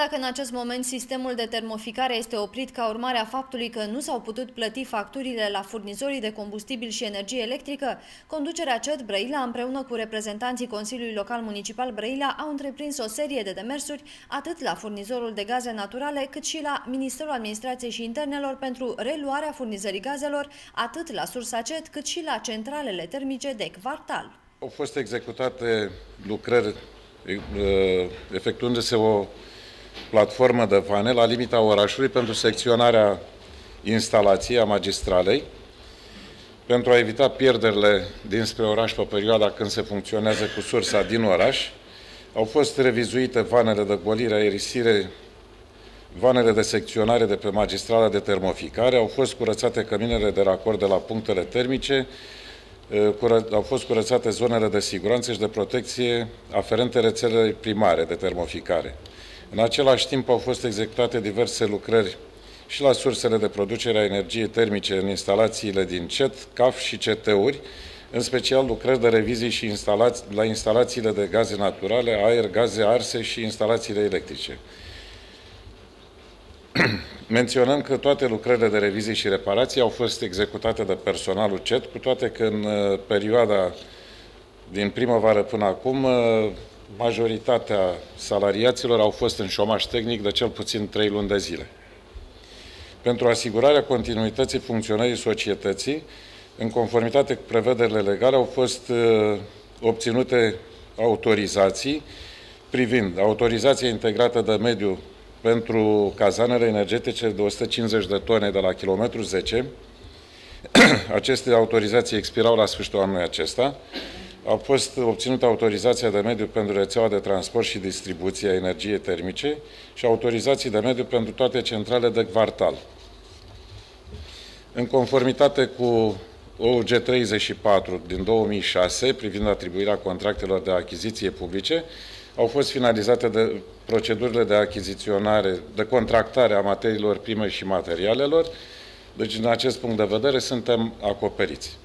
Chiar dacă în acest moment sistemul de termoficare este oprit ca urmare a faptului că nu s-au putut plăti facturile la furnizorii de combustibil și energie electrică, conducerea CET Brăila împreună cu reprezentanții Consiliului Local Municipal Brăila au întreprins o serie de demersuri atât la furnizorul de gaze naturale cât și la Ministerul Administrației și Internelor pentru reluarea furnizării gazelor atât la sursa CET cât și la centralele termice de quartal. Au fost executate lucrări efectuându-se o platformă de vane la limita orașului pentru secționarea instalației a magistralei, pentru a evita pierderile dinspre oraș pe perioada când se funcționează cu sursa din oraș. Au fost revizuite vanele de golire, aerisire, vanele de secționare de pe magistrala de termoficare, au fost curățate căminele de racord de la punctele termice, au fost curățate zonele de siguranță și de protecție aferente rețelei primare de termoficare. În același timp au fost executate diverse lucrări și la sursele de producere a energiei termice în instalațiile din CET, CAF și CT-uri, în special lucrări de revizii și instalați, la instalațiile de gaze naturale, aer, gaze arse și instalațiile electrice. Menționăm că toate lucrările de revizii și reparații au fost executate de personalul CET, cu toate că în uh, perioada din primăvară până acum uh, majoritatea salariaților au fost în șomaș tehnic de cel puțin 3 luni de zile. Pentru asigurarea continuității funcționării societății, în conformitate cu prevederile legale, au fost uh, obținute autorizații privind autorizația integrată de mediu pentru cazanele energetice de 150 de tone de la kilometru 10. Aceste autorizații expirau la sfârșitul anului acesta a fost obținută autorizația de mediu pentru rețeaua de transport și distribuție a energiei termice și autorizații de mediu pentru toate centrale de quartal. În conformitate cu OUG 34 din 2006, privind atribuirea contractelor de achiziție publice, au fost finalizate de procedurile de achiziționare, de contractare a materiilor prime și materialelor, deci, din acest punct de vedere, suntem acoperiți.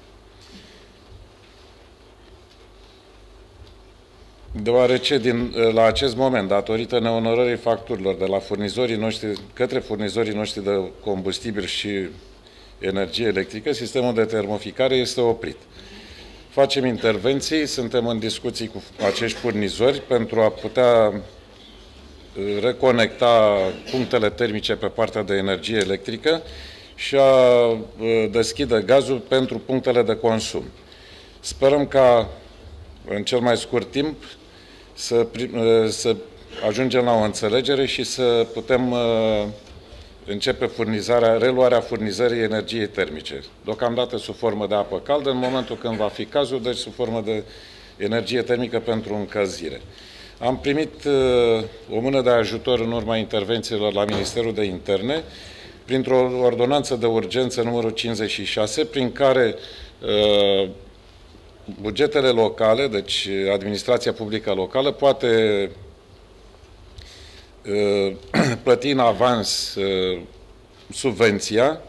Deoarece din, la acest moment, datorită neonorării facturilor de la furnizorii noștri, către furnizorii noștri de combustibil și energie electrică, sistemul de termoficare este oprit. Facem intervenții, suntem în discuții cu acești furnizori pentru a putea uh, reconecta punctele termice pe partea de energie electrică și a uh, deschide gazul pentru punctele de consum. Sperăm ca în cel mai scurt timp să, ă, să ajungem la o înțelegere și să putem ă, începe furnizarea, reluarea furnizării energiei termice. Deocamdată sub formă de apă caldă, în momentul când va fi cazul, deci sub formă de energie termică pentru încălzire. Am primit uh, o mână de ajutor în urma intervențiilor la Ministerul de Interne, printr-o ordonanță de urgență numărul 56, prin care uh, bugetele locale, deci administrația publică locală, poate uh, plăti în avans uh, subvenția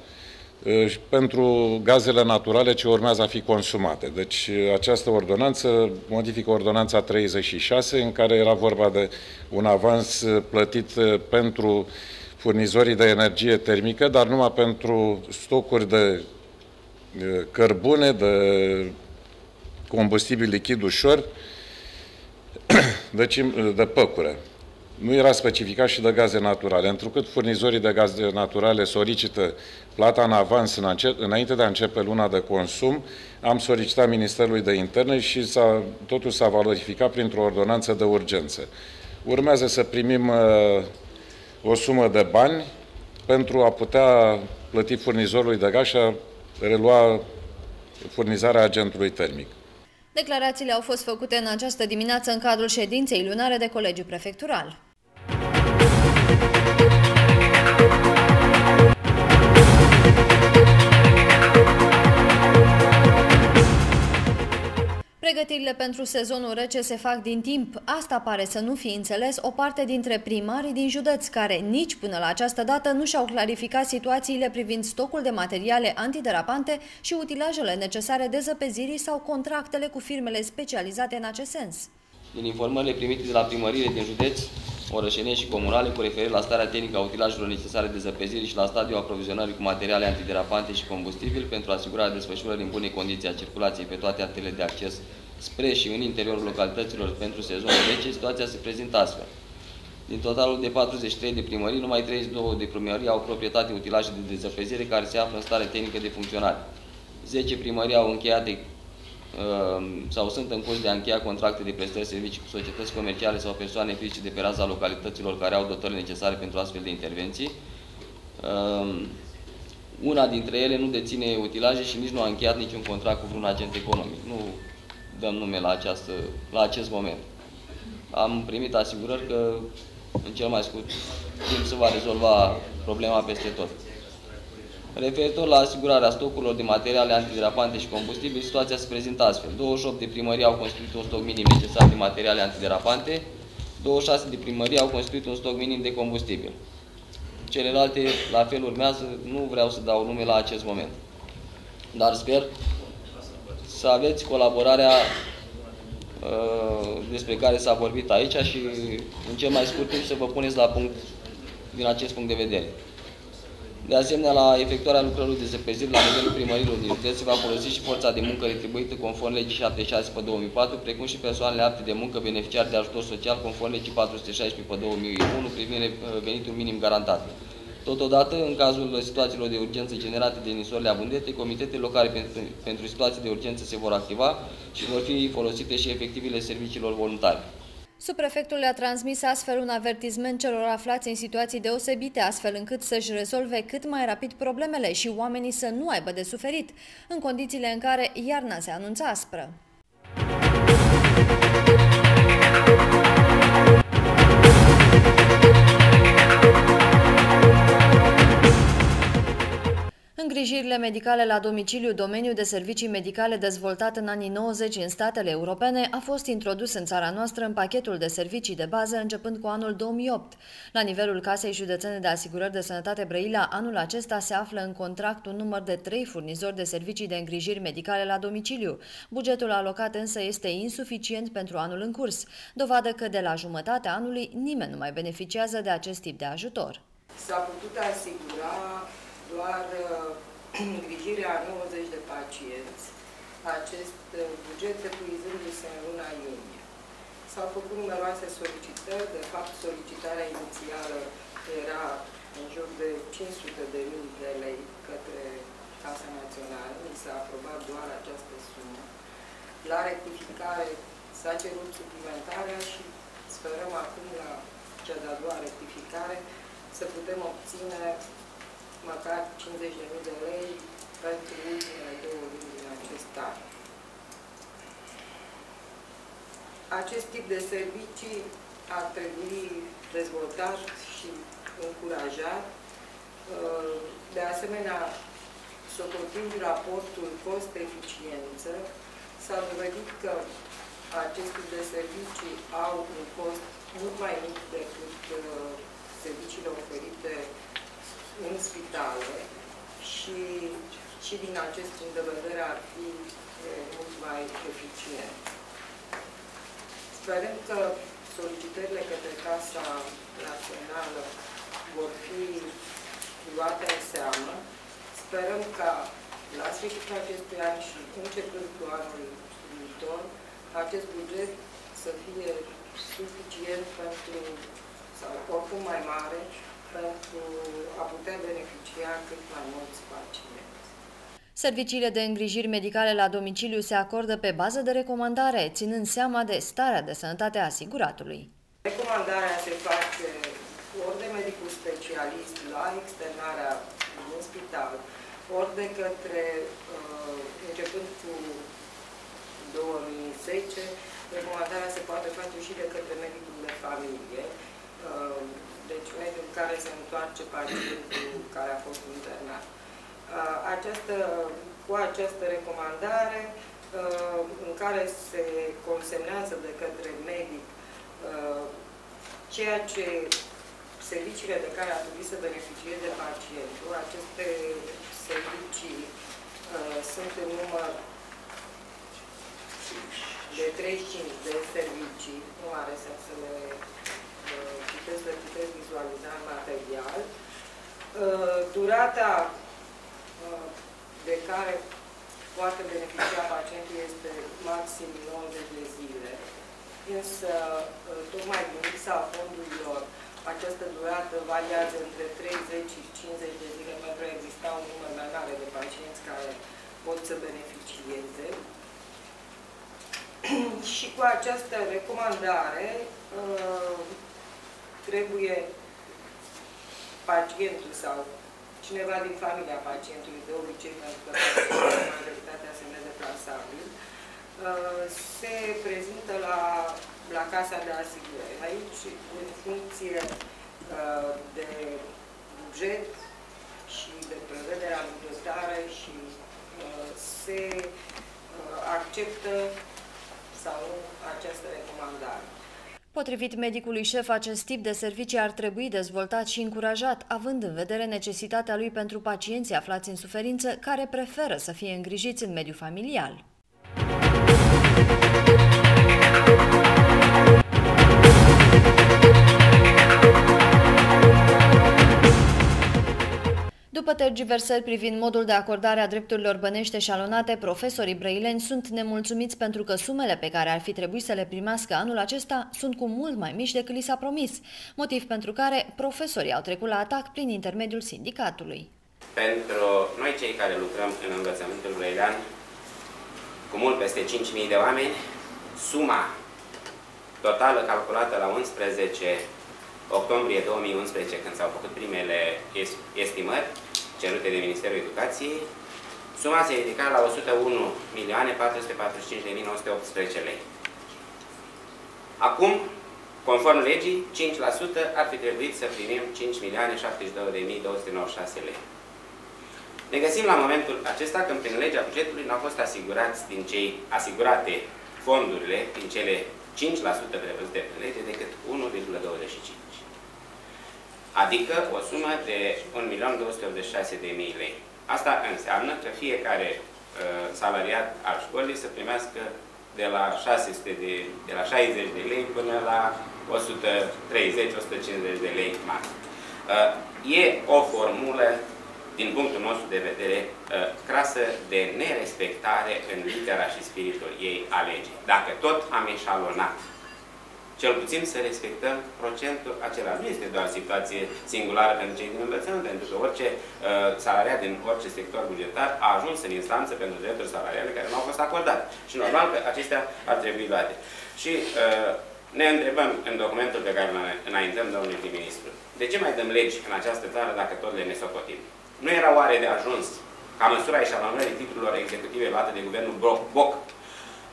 uh, pentru gazele naturale ce urmează a fi consumate. Deci această ordonanță modifică ordonanța 36 în care era vorba de un avans plătit pentru furnizorii de energie termică, dar numai pentru stocuri de cărbune, de combustibil lichid ușor, deci de păcură. Nu era specificat și de gaze naturale, întrucât furnizorii de gaze naturale solicită plata în avans în înainte de a începe luna de consum, am solicitat Ministerului de Interne și s-a, totul s-a valorificat printr-o ordonanță de urgență. Urmează să primim uh, o sumă de bani pentru a putea plăti furnizorului de gaz și a relua furnizarea agentului termic. Declarațiile au fost făcute în această dimineață în cadrul ședinței lunare de Colegiu Prefectural. Pregătirile pentru sezonul rece se fac din timp. Asta pare să nu fi înțeles o parte dintre primarii din județ, care nici până la această dată nu și-au clarificat situațiile privind stocul de materiale antiderapante și utilajele necesare dezăpezirii sau contractele cu firmele specializate în acest sens. Din informările primite de la primărie din județ, orășene și comunale cu referire la starea tehnică a utilajelor necesare de zăpezire și la stadiul aprovizionării cu materiale antiderapante și combustibil pentru asigurarea desfășurării în bune condiții a circulației pe toate atele de acces spre și în interiorul localităților pentru sezonul rece, situația se prezintă astfel. Din totalul de 43 de primării, numai 32 de primării au proprietate utilaje de dezăpezire care se află în stare tehnică de funcționare. 10 primării au încheiate uh, sau sunt în curs de a încheia contracte de prestări servicii cu societăți comerciale sau persoane fizice de pe raza localităților care au dotările necesare pentru astfel de intervenții. Uh, una dintre ele nu deține utilaje și nici nu a încheiat niciun contract cu vreun agent economic. Nu dăm nume la, această, la acest moment. Am primit asigurări că în cel mai scurt timp se va rezolva problema peste tot. Referitor la asigurarea stocurilor de materiale antiderapante și combustibil, situația se prezintă astfel. 28 de primării au constituit un stoc minim necesar de materiale antiderapante, 26 de primării au constituit un stoc minim de combustibil. Celelalte, la fel, urmează, nu vreau să dau nume la acest moment. Dar sper să aveți colaborarea uh, despre care s-a vorbit aici și în cel mai scurt timp să vă puneți la punct din acest punct de vedere. De asemenea, la efectuarea lucrărilor de zăpezire la nivelul primărilor din județ se va folosi și forța de muncă retribuită conform legii 76 pe 2004, precum și persoanele apte de muncă beneficiari de ajutor social conform legii 416 pe 2001 privind uh, venitul minim garantat. Totodată, în cazul situațiilor de urgență generate de nisorile abundente, comitetele locale pentru, pentru situații de urgență se vor activa și vor fi folosite și efectivele serviciilor voluntare. Subprefectul le-a transmis astfel un avertisment celor aflați în situații deosebite, astfel încât să-și rezolve cât mai rapid problemele și oamenii să nu aibă de suferit, în condițiile în care iarna se anunță aspră. Îngrijirile medicale la domiciliu, domeniul de servicii medicale dezvoltat în anii 90 în statele europene, a fost introdus în țara noastră în pachetul de servicii de bază începând cu anul 2008. La nivelul Casei Județene de Asigurări de Sănătate Brăila, anul acesta se află în contract un număr de trei furnizori de servicii de îngrijiri medicale la domiciliu. Bugetul alocat însă este insuficient pentru anul în curs, dovadă că de la jumătatea anului nimeni nu mai beneficiază de acest tip de ajutor. S-a putut asigura doar uh, îngrijirea 90 de pacienți, acest uh, buget epuizându-se în luna iunie. S-au făcut numeroase solicitări, de fapt solicitarea inițială era în jur de 500 de mii de lei către Casa Națională, mi s-a aprobat doar această sumă. La rectificare s-a cerut suplimentarea și sperăm acum la cea de-a doua rectificare să putem obține măcar 50.000 de lei pentru ultimele două luni din acest an. Acest tip de servicii ar trebui dezvoltat și încurajat. De asemenea, socotind raportul cost-eficiență, s-a dovedit că acest tip de servicii au un cost mult mai mic decât uh, serviciile oferite în spitale și, și din acest punct de vedere ar fi mult mai eficient. Sperăm că solicitările către Casa Națională vor fi luate în seamă. Sperăm ca la sfârșitul acestui an și începând cu anul viitor, acest buget să fie suficient pentru, sau oricum mai mare, pentru a putea beneficia cât mai mulți pacienți. Serviciile de îngrijiri medicale la domiciliu se acordă pe bază de recomandare, ținând seama de starea de sănătate a asiguratului. Recomandarea se face ori de medicul specialist la externarea în spital, ori de către, uh, începând cu 2010, recomandarea se poate face și de către medicul de familie, uh, deci mediul în care se întoarce pacientul care a fost internat. Această, cu această recomandare, în care se consemnează de către medic ceea ce serviciile de care ar trebui să beneficieze pacientul, aceste servicii sunt în număr de 35 de servicii, nu are sens să le puteți, le puteți vizualiza în material. Durata de care poate beneficia pacientul este maxim 90 de zile, însă tocmai din lipsa fondurilor această durată variază între 30 și 50 de zile pentru a exista un număr mai mare de pacienți care pot să beneficieze. și cu această recomandare uh, trebuie pacientul sau cineva din familia pacientului, de obicei pentru că majoritatea se nedeplasabil, uh, se prezintă la, la casa de asigurări. Aici, în funcție uh, de buget și de prevederea bugetară și se acceptă sau nu această recomandare. Potrivit medicului șef, acest tip de servicii ar trebui dezvoltat și încurajat, având în vedere necesitatea lui pentru pacienții aflați în suferință care preferă să fie îngrijiți în mediul familial. După tergiversări privind modul de acordare a drepturilor bănește eșalonate, profesorii brăileni sunt nemulțumiți pentru că sumele pe care ar fi trebuit să le primească anul acesta sunt cu mult mai mici decât li s-a promis, motiv pentru care profesorii au trecut la atac prin intermediul sindicatului. Pentru noi cei care lucrăm în învățământul brăilean, cu mult peste 5.000 de oameni, suma totală calculată la 11 octombrie 2011, când s-au făcut primele estimări, cerute de Ministerul Educației, suma se ridica la 101.445.918 lei. Acum, conform legii, 5% ar fi trebuit să primim 5.072.296 lei. Ne găsim la momentul acesta când prin legea bugetului nu au fost asigurați din cei asigurate fondurile, din cele 5% prevăzute în lege, decât 1,25 adică o sumă de 1.286.000 lei. Asta înseamnă că fiecare uh, salariat al școlii să primească de la 600 de, de la 60 de lei până la 130-150 de lei maxim. Uh, e o formulă, din punctul nostru de vedere, uh, crasă de nerespectare în litera și spiritul ei a legii. Dacă tot am eșalonat cel puțin să respectăm procentul acela. Nu este doar situație singulară pentru cei din învățământ, pentru că orice uh, salariat din orice sector bugetar a ajuns în instanță pentru drepturi salariale care nu au fost acordate. Și normal că acestea ar trebui luate. Și uh, ne întrebăm în documentul pe care îl înaintăm domnului prim-ministru, de ce mai dăm legi în această țară dacă tot le nesocotim? Nu era oare de ajuns ca măsura eșalonării titlurilor executive luate de guvernul Boc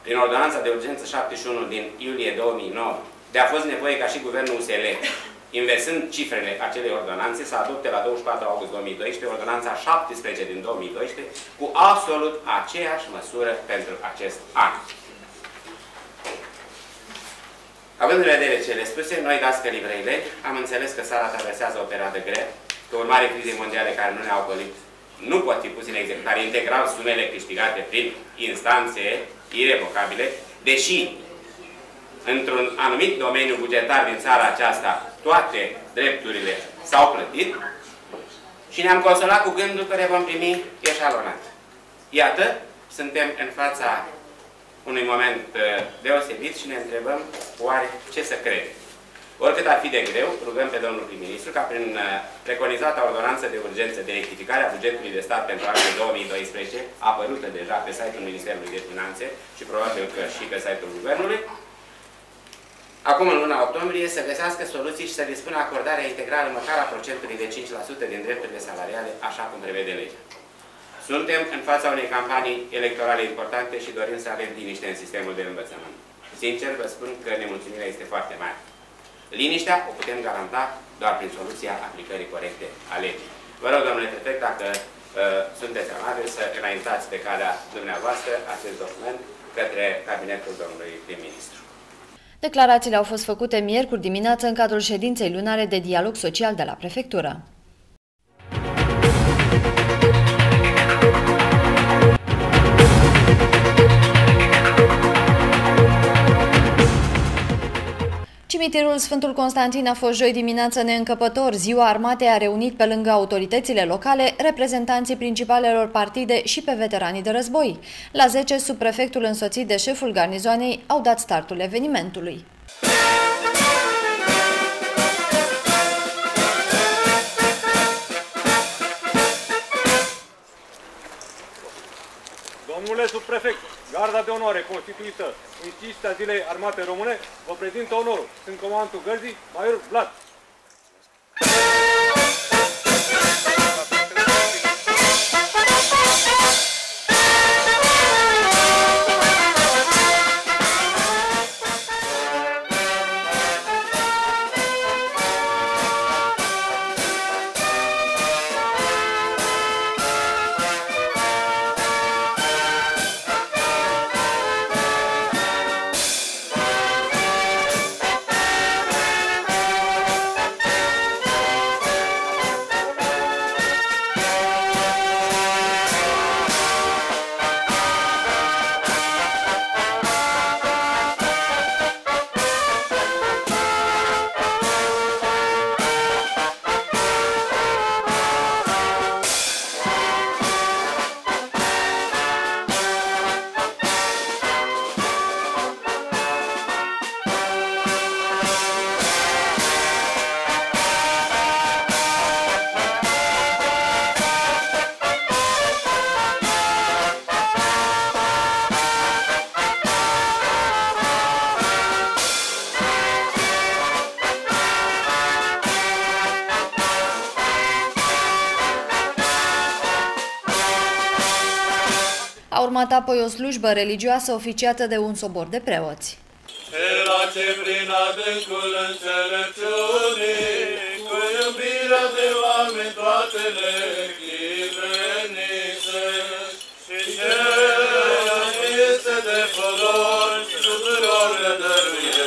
prin ordonanța de urgență 71 din iulie 2009 de a fost nevoie ca și guvernul USL, inversând cifrele acelei ordonanțe, să adopte la 24 august 2012 ordonanța 17 din 2012 cu absolut aceeași măsură pentru acest an. Având în vedere cele spuse, noi, dascării vreile, am înțeles că țara traversează o perioadă grea, că urmare crizei mondiale care nu ne-au colit, nu pot fi puse în executare integral sumele câștigate prin instanțe irrevocabile, deși într-un anumit domeniu bugetar din țara aceasta, toate drepturile s-au plătit și ne-am consolat cu gândul că le vom primi eșalonat. Iată, suntem în fața unui moment uh, deosebit și ne întrebăm oare ce să credem. Oricât ar fi de greu, rugăm pe domnul prim-ministru ca prin uh, preconizata ordonanță de urgență de rectificare a bugetului de stat pentru anul 2012, apărută deja pe site-ul Ministerului de Finanțe și probabil că și pe site-ul Guvernului, acum în luna octombrie, să găsească soluții și să dispună acordarea integrală măcar a procentului de 5% din drepturile salariale, așa cum prevede legea. Suntem în fața unei campanii electorale importante și dorim să avem liniște în sistemul de învățământ. Sincer, vă spun că nemulțumirea este foarte mare. Liniștea o putem garanta doar prin soluția aplicării corecte a legii. Vă rog, domnule prefect, dacă uh, sunteți amabili să înaintați pe calea dumneavoastră acest document către cabinetul domnului prim-ministru. Declarațiile au fost făcute miercuri dimineață în cadrul ședinței lunare de dialog social de la prefectură. Cimitirul Sfântul Constantin a fost joi dimineață neîncăpător. Ziua armatei a reunit pe lângă autoritățile locale reprezentanții principalelor partide și pe veteranii de război. La 10, subprefectul însoțit de șeful garnizoanei au dat startul evenimentului. Domnule subprefect, garda de onoare constituită în cinstea zilei armate române, vă prezintă onorul. Sunt comandantul gărzii, Major Vlad. Urmat apoi o slujbă religioasă oficiată de un sobor de preoți. Cela ce prin adâncul înțelepciunii, cu iubirea de oameni toate le chivenise, și ceea ce este de folos tuturor le dăruiești.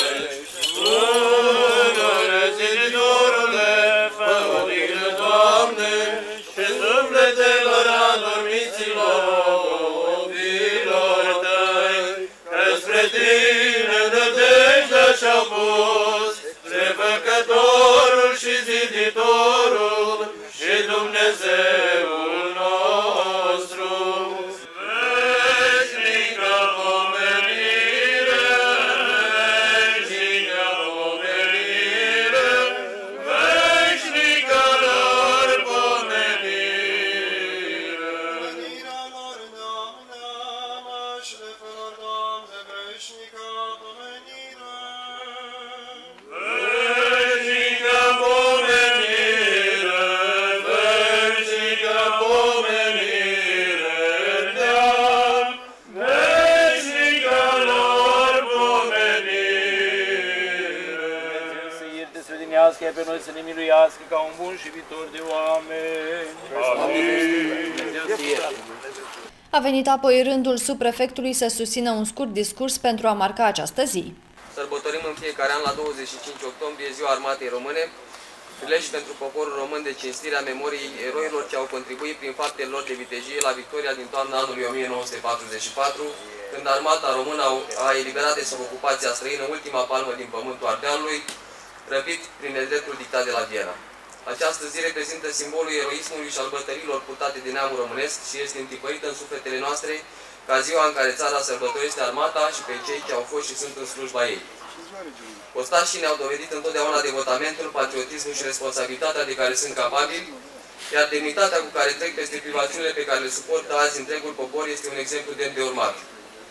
Să ne miluiască ca un bun și viitor de oameni. Amin. Dumnezeu să ierte. A venit apoi rândul subprefectului să susțină un scurt discurs pentru a marca această zi. Sărbătorim în fiecare an la 25 octombrie Ziua Armatei Române, prilej pentru poporul român de cinstirea memoriei eroilor ce au contribuit prin faptele lor de vitejie la victoria din toamna anului 1944, când armata română a- a eliberat de sub ocupația străină ultima palmă din pământul Ardealului, răpit prin nedreptul dictat de la Viena. Această zi reprezintă simbolul eroismului și al bătărilor purtate de neamul românesc și este întipărită în sufletele noastre ca ziua în care țara sărbătorește armata și pe cei ce au fost și sunt în slujba ei. Ostașii ne-au dovedit întotdeauna devotamentul, patriotismul și responsabilitatea de care sunt capabili, iar demnitatea cu care trec peste privațiunile pe care le suportă azi întregul popor este un exemplu demn de urmat.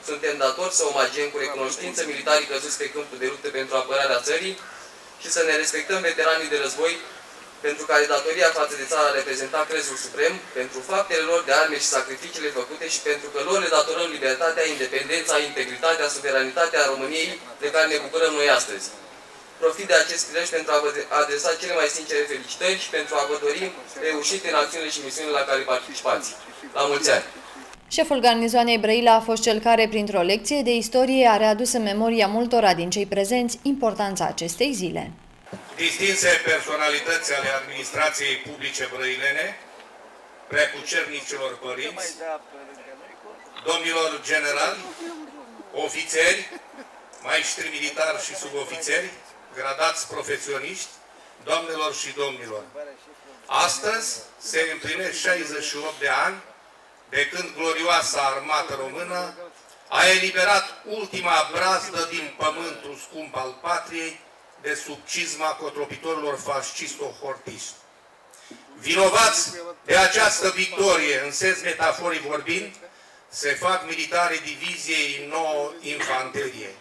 Suntem datori să omagiem cu recunoștință militarii căzuți pe câmpul de luptă pentru apărarea țării și să ne respectăm veteranii de război pentru care datoria față de țară a reprezentat crezul suprem, pentru faptele lor de arme și sacrificiile făcute și pentru că lor le datorăm libertatea, independența, integritatea, suveranitatea României de care ne bucurăm noi astăzi. Profit de acest prilej pentru a vă adresa cele mai sincere felicitări și pentru a vă dori reușite în acțiunile și misiunile la care participați. La mulți ani! Șeful garnizoanei Brăila a fost cel care, printr-o lecție de istorie, a readus în memoria multora din cei prezenți importanța acestei zile. distinse personalități ale administrației publice brăilene, preacucernicilor părinți, domnilor generali, ofițeri, maestri militari și subofițeri, gradați profesioniști, doamnelor și domnilor, astăzi se împlinesc 68 de ani de când glorioasa armată română a eliberat ultima brazdă din pământul scump al patriei de sub cizma cotropitorilor fascisto-hortiști. Vinovați de această victorie, în sens metaforii vorbind, se fac militare diviziei nouă infanterie.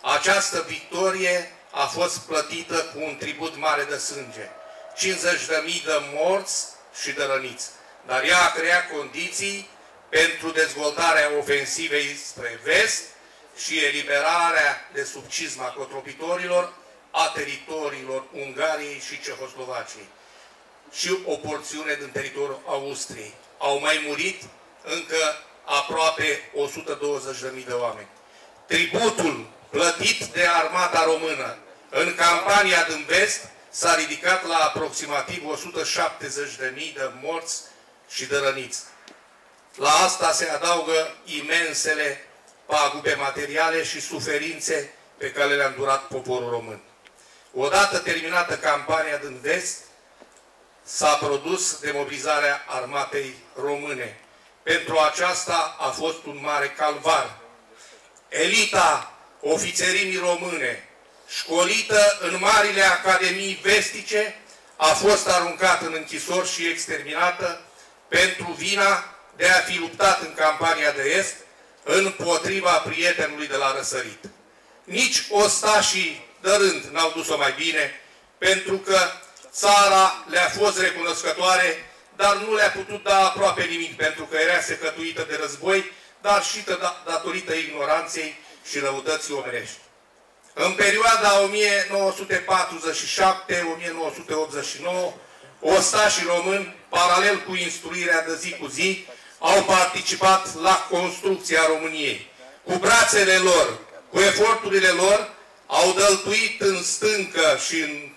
Această victorie a fost plătită cu un tribut mare de sânge, 50.000 de morți și de răniți. Dar ea a creat condiții pentru dezvoltarea ofensivei spre vest și eliberarea de sub cizma cotropitorilor a teritoriilor Ungariei și Cehoslovaciei și o porțiune din teritoriul Austriei. Au mai murit încă aproape 120.000 de oameni. Tributul plătit de armata română în campania din vest s-a ridicat la aproximativ 170.000 de morți și de răniți. La asta se adaugă imensele pagube materiale și suferințe pe care le-a îndurat poporul român. Odată terminată campania din vest, s-a produs demobilizarea armatei române. Pentru aceasta a fost un mare calvar. Elita ofițerimii române, școlită în marile academii vestice, a fost aruncată în închisori și exterminată pentru vina de a fi luptat în campania de est împotriva prietenului de la răsărit. Nici ostașii de rând n-au dus-o mai bine, pentru că țara le-a fost recunoscătoare, dar nu le-a putut da aproape nimic, pentru că era secătuită de război, dar și datorită ignoranței și răutății omenești. În perioada 1947-1989, ostașii români, paralel cu instruirea de zi cu zi, au participat la construcția României. Cu brațele lor, cu eforturile lor, au dăltuit în stâncă și în,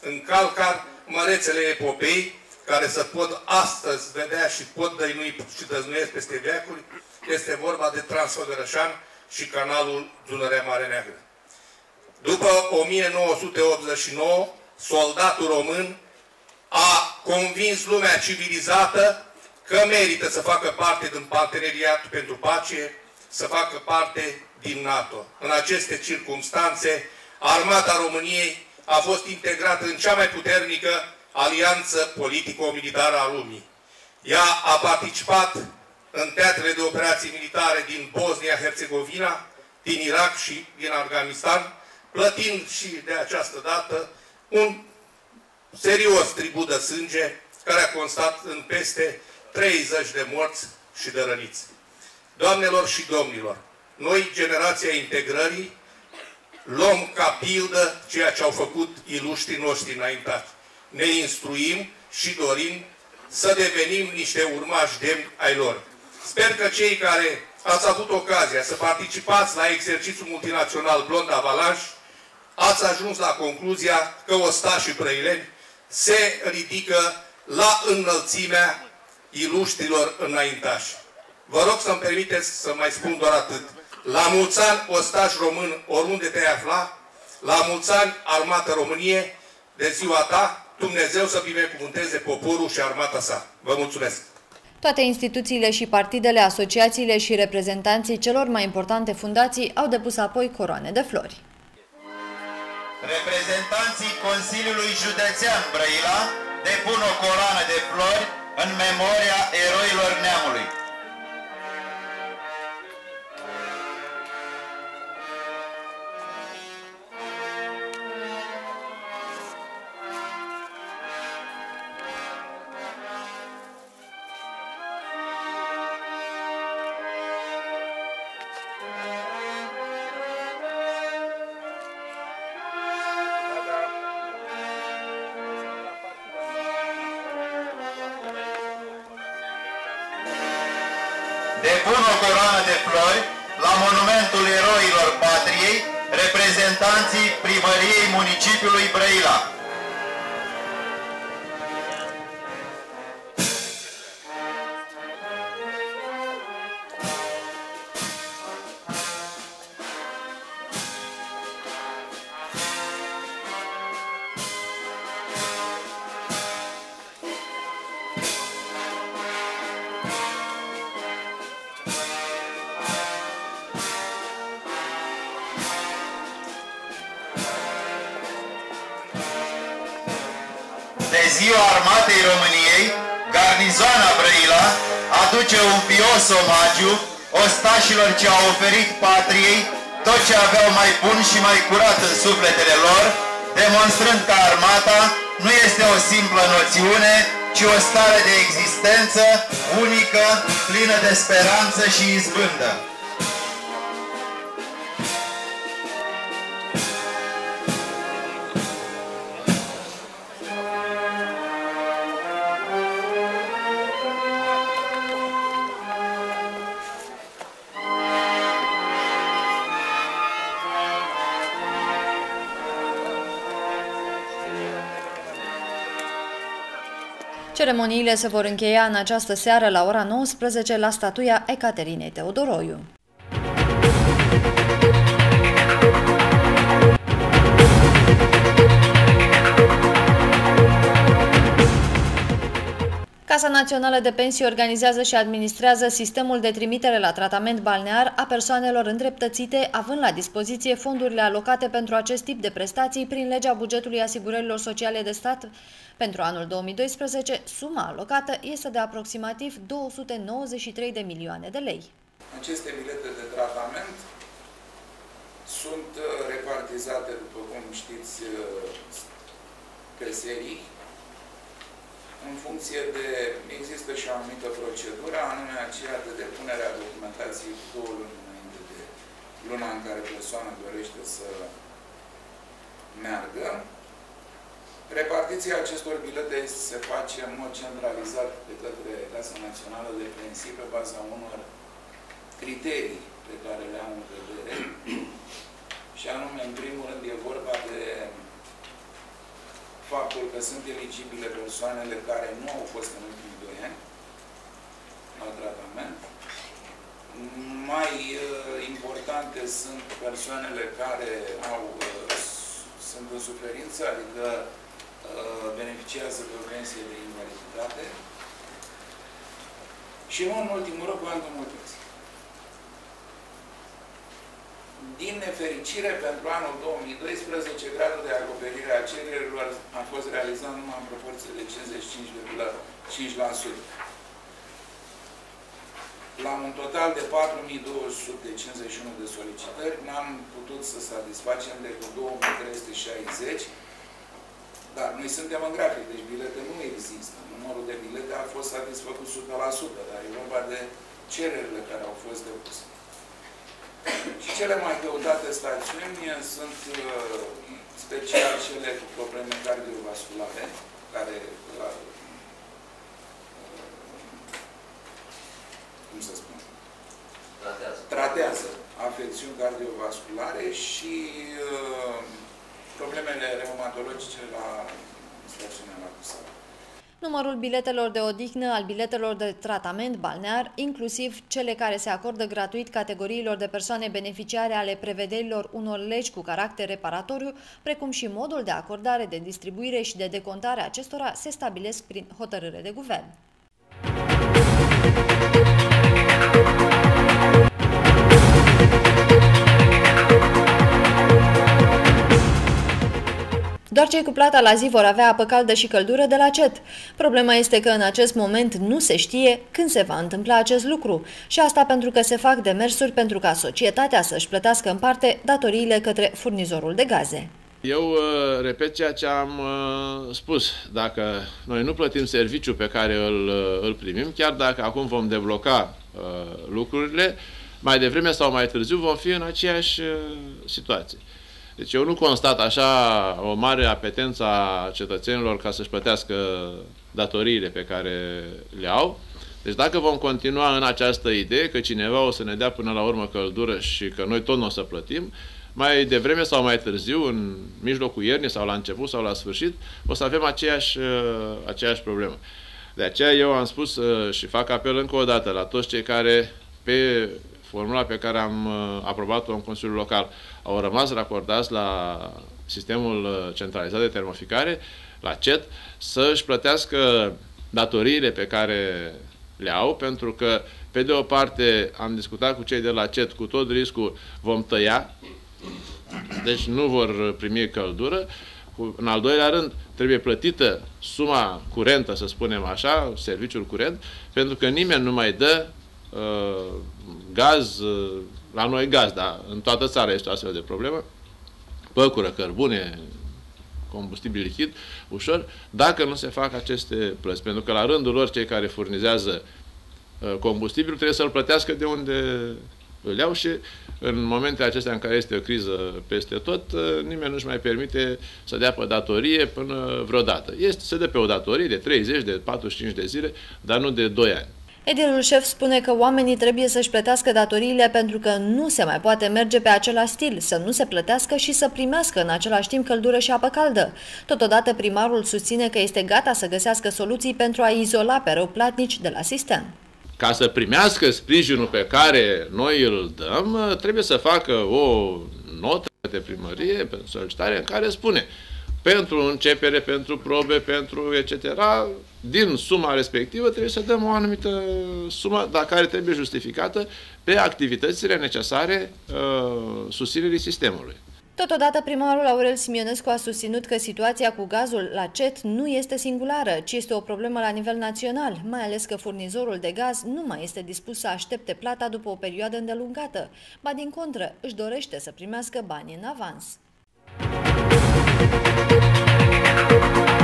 în calcar mărețele epopei, care se pot astăzi vedea și pot dăinui și dăznuiesc peste veacuri, este vorba de Transfăgărășan și canalul Dunărea Mare Neagră. După 1989, soldatul român a convins lumea civilizată că merită să facă parte din parteneriatul pentru pace, să facă parte din NATO. În aceste circunstanțe, armata României a fost integrată în cea mai puternică alianță politico-militară a lumii. Ea a participat în teatrele de operații militare din Bosnia-Herzegovina, din Irak și din Afganistan, plătind și de această dată un serios tribut de sânge care a constat în peste 30 de morți și de răniți. Doamnelor și domnilor, noi, generația integrării, luăm ca pildă ceea ce au făcut iluștrii noștri înaintați. Ne instruim și dorim să devenim niște urmași demni ai lor. Sper că cei care ați avut ocazia să participați la exercițiul multinațional Blond Avalanche, ați ajuns la concluzia că ostașii brăileni se ridică la înălțimea iluștrilor înaintași. Vă rog să-mi permiteți să mai spun doar atât. La mulți ani, ostaș român, oriunde te afla, la mulți ani, Armata Românie, de ziua ta, Dumnezeu să binecuvânteze poporul și armata sa. Vă mulțumesc! Toate instituțiile și partidele, asociațiile și reprezentanții celor mai importante fundații au depus apoi coroane de flori. Reprezentanții Consiliului Județean Brăila depun o coroană de flori în memoria eroilor neamului. Depun o coroană de flori la monumentul eroilor patriei, reprezentanții primăriei municipiului Brăila. Ce au oferit patriei tot ce aveau mai bun și mai curat în sufletele lor, demonstrând că armata nu este o simplă noțiune, ci o stare de existență unică, plină de speranță și izbândă. Ceremoniile se vor încheia în această seară la ora 19 la statuia Ecaterinei Teodoroiu. Casa Națională de Pensii organizează și administrează sistemul de trimitere la tratament balnear a persoanelor îndreptățite, având la dispoziție fondurile alocate pentru acest tip de prestații prin legea bugetului asigurărilor sociale de stat. Pentru anul 2012, suma alocată este de aproximativ 293 de milioane de lei. Aceste bilete de tratament sunt uh, repartizate, după cum știți, uh, pe serii, în funcție de, există și o anumită procedură, anume aceea de depunerea documentației două luni înainte de luna în care persoana dorește să meargă. Repartiția acestor bilete se face în mod centralizat de către Casa Națională de Pensii pe baza unor criterii pe care le am în vedere. și anume, în primul rând, e vorba de faptul că sunt eligibile persoanele care nu au fost în ultimii doi ani la tratament. Mai uh, importante sunt persoanele care au, uh, sunt în suferință, adică uh, beneficiază de o pensie de invaliditate. Și nu în ultimul rând, cuantumul pensii. Din nefericire, pentru anul 2012, gradul de acoperire a cererilor a fost realizat numai în proporție de 55,5%. La un total de 4.251 de solicitări, n-am putut să satisfacem decât 2.360, dar noi suntem în grafic, deci bilete nu există. Numărul de bilete a fost satisfăcut 100%, dar e vorba de cererile care au fost depuse. Și cele mai căutate stațiuni sunt uh, special cele cu probleme cardiovasculare, care la, uh, cum să spun, Tratează. tratează afecțiuni cardiovasculare și uh, problemele reumatologice la stațiunea la Cusara. Numărul biletelor de odihnă, al biletelor de tratament balnear, inclusiv cele care se acordă gratuit categoriilor de persoane beneficiare ale prevederilor unor legi cu caracter reparatoriu, precum și modul de acordare, de distribuire și de decontare acestora, se stabilesc prin hotărâre de guvern. Doar cei cu plata la zi vor avea apă caldă și căldură de la CET. Problema este că în acest moment nu se știe când se va întâmpla acest lucru și asta pentru că se fac demersuri pentru ca societatea să-și plătească în parte datoriile către furnizorul de gaze. Eu uh, repet ceea ce am uh, spus. Dacă noi nu plătim serviciul pe care îl, uh, îl primim, chiar dacă acum vom debloca uh, lucrurile, mai devreme sau mai târziu vom fi în aceeași uh, situație. Deci eu nu constat așa o mare apetență a cetățenilor ca să-și plătească datoriile pe care le au. Deci dacă vom continua în această idee că cineva o să ne dea până la urmă căldură și că noi tot nu o să plătim, mai devreme sau mai târziu, în mijlocul iernii sau la început sau la sfârșit, o să avem aceeași, aceeași problemă. De aceea eu am spus și fac apel încă o dată la toți cei care pe formula pe care am uh, aprobat-o în Consiliul Local, au rămas racordați la sistemul uh, centralizat de termoficare, la CET, să își plătească datoriile pe care le au, pentru că, pe de o parte, am discutat cu cei de la CET, cu tot riscul vom tăia, deci nu vor primi căldură, În al doilea rând, trebuie plătită suma curentă, să spunem așa, serviciul curent, pentru că nimeni nu mai dă uh, gaz, uh, la noi gaz, dar în toată țara este o astfel de problemă, păcură, cărbune, combustibil lichid, ușor, dacă nu se fac aceste plăți. Pentru că la rândul lor, cei care furnizează uh, combustibil trebuie să-l plătească de unde îl iau și în momentele acestea în care este o criză peste tot, uh, nimeni nu-și mai permite să dea pe datorie până vreodată. Este, se dă pe o datorie de 30, de 45 de zile, dar nu de 2 ani. Edilul șef spune că oamenii trebuie să-și plătească datoriile pentru că nu se mai poate merge pe același stil, să nu se plătească și să primească în același timp căldură și apă caldă. Totodată primarul susține că este gata să găsească soluții pentru a izola pe rău platnici de la sistem. Ca să primească sprijinul pe care noi îl dăm, trebuie să facă o notă de primărie pentru solicitare în care spune pentru începere, pentru probe, pentru etc. Din suma respectivă trebuie să dăm o anumită sumă, dar care trebuie justificată pe activitățile necesare uh, susținerii sistemului. Totodată, primarul Aurel Simionescu a susținut că situația cu gazul la CET nu este singulară, ci este o problemă la nivel național, mai ales că furnizorul de gaz nu mai este dispus să aștepte plata după o perioadă îndelungată, ba din contră își dorește să primească bani în avans. Thank you.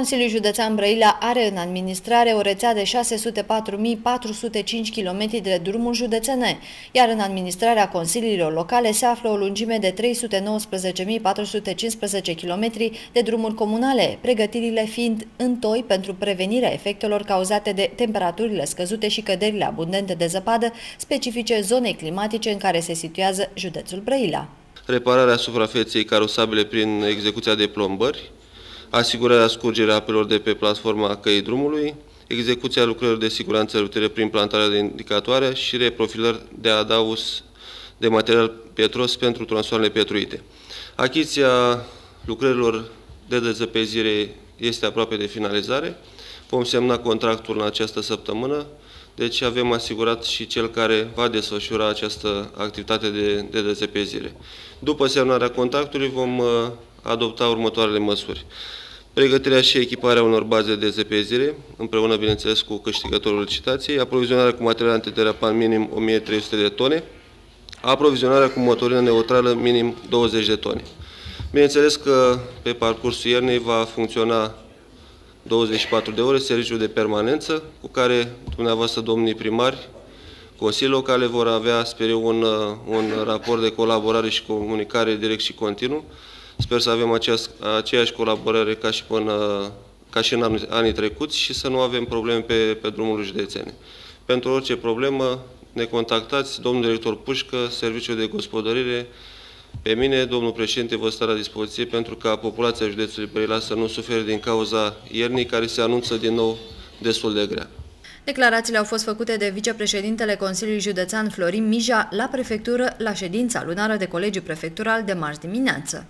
Consiliul Județean Brăila are în administrare o rețea de 604.405 km de drumuri județene, iar în administrarea consiliilor locale se află o lungime de 319.415 km de drumuri comunale, pregătirile fiind întoi pentru prevenirea efectelor cauzate de temperaturile scăzute și căderile abundente de zăpadă specifice zonei climatice în care se situează județul Brăila. Repararea suprafeței carosabile prin execuția de plombări, asigurarea scurgerii apelor de pe platforma căii drumului, execuția lucrărilor de siguranță rutiere prin plantarea de indicatoare și reprofilări de adaus de material pietros pentru tronsoanele pietruite. Achiziția lucrărilor de dezăpezire este aproape de finalizare. Vom semna contractul în această săptămână, deci avem asigurat și cel care va desfășura această activitate de, de dezăpezire. După semnarea contractului vom uh, adopta următoarele măsuri pregătirea și echiparea unor baze de zepezire, împreună, bineînțeles, cu câștigătorul licitației, aprovizionarea cu material antiterapant minim 1300 de tone, aprovizionarea cu motorină neutrală minim 20 de tone. Bineînțeles că pe parcursul iernii va funcționa 24 de ore serviciul de permanență, cu care dumneavoastră, domnii primari, Consiliul Locale vor avea, sper eu, un, un raport de colaborare și comunicare direct și continuu, Sper să avem aceeași, aceeași colaborare ca și, până, ca și în anii trecuți și să nu avem probleme pe, pe drumul județene. Pentru orice problemă ne contactați, domnul director Pușcă, Serviciul de Gospodărire, pe mine, domnul președinte, vă stă la dispoziție pentru ca populația județului Brăila să nu sufere din cauza iernii care se anunță din nou destul de grea. Declarațiile au fost făcute de vicepreședintele Consiliului Județean Florin Mija la prefectură la ședința lunară de Colegiul Prefectural de marți dimineață.